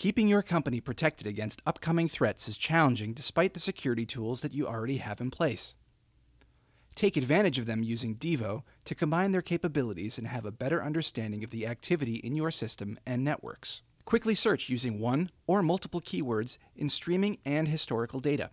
Keeping your company protected against upcoming threats is challenging despite the security tools that you already have in place. Take advantage of them using Devo to combine their capabilities and have a better understanding of the activity in your system and networks. Quickly search using one or multiple keywords in streaming and historical data.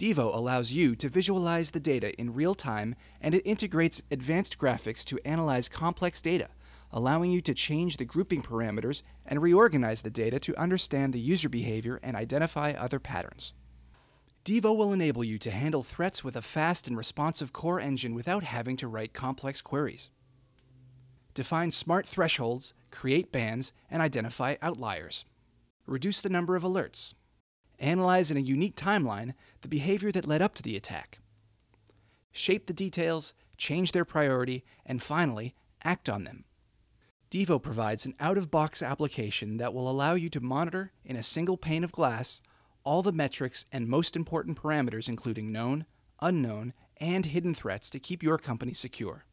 Devo allows you to visualize the data in real time and it integrates advanced graphics to analyze complex data, allowing you to change the grouping parameters and reorganize the data to understand the user behavior and identify other patterns. Devo will enable you to handle threats with a fast and responsive core engine without having to write complex queries. Define smart thresholds, create bans, and identify outliers. Reduce the number of alerts. Analyze in a unique timeline the behavior that led up to the attack. Shape the details, change their priority, and finally, act on them. Devo provides an out of box application that will allow you to monitor, in a single pane of glass, all the metrics and most important parameters, including known, unknown, and hidden threats to keep your company secure.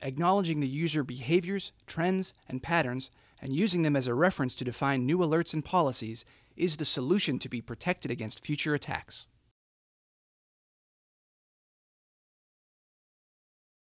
Acknowledging the user behaviors, trends, and patterns, and using them as a reference to define new alerts and policies is the solution to be protected against future attacks.